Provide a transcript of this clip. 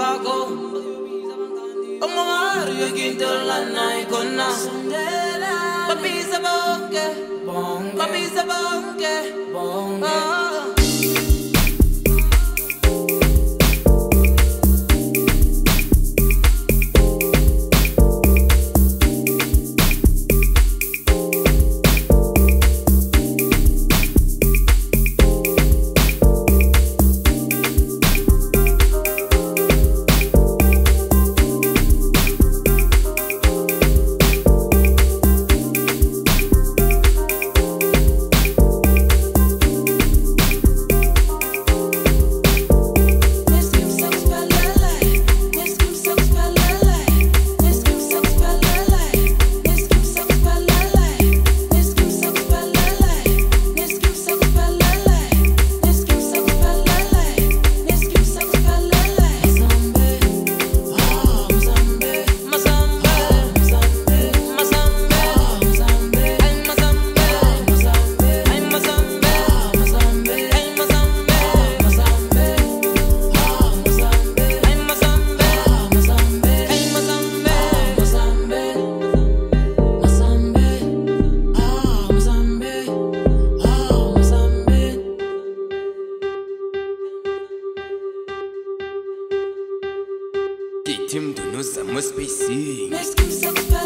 bakho ongongari yokinto lana ikhona babiza bonke. Bonke. Oh. Tim Dunuza Victime de nos amours spécifiques.